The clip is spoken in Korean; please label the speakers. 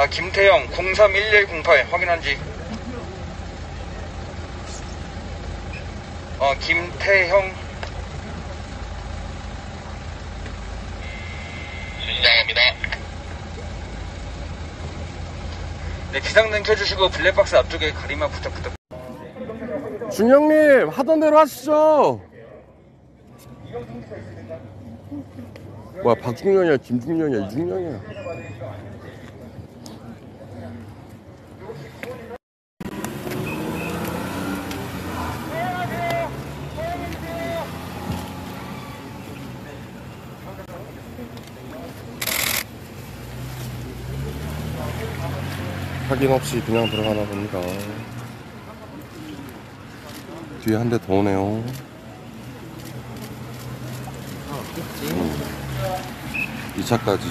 Speaker 1: 아, 김태형 031108 확인한지. 어, 김태형
Speaker 2: 진행합니다.
Speaker 1: 네, 비상등 켜주시고 블랙박스 앞쪽에 가리마 부탁 부탁.
Speaker 3: 중령님 하던 대로 하시죠. 뭐야 박중령이야 김중령이야 이중령이야. 확인 없이 그냥 들어가나 봅니다. 뒤에 한 대 더 오네요. 음. 2차까지.